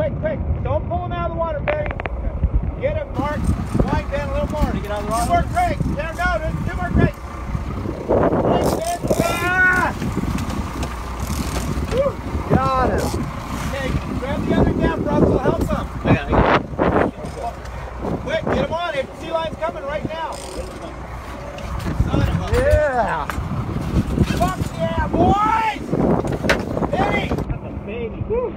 quick, quick. Don't pull him out of the water, Betty. Get him, Mark. Line down a little more to get out of the water. Two more cranks. There, go. Two more cranks. Ah! Woo. Got him. Okay, grab the other down, Brooks. We'll help him. I got it. Quick, get him on. The sea lion's coming right now. Son of a... Yeah. Fuck yeah, boys! Benny! That's a baby. Woo.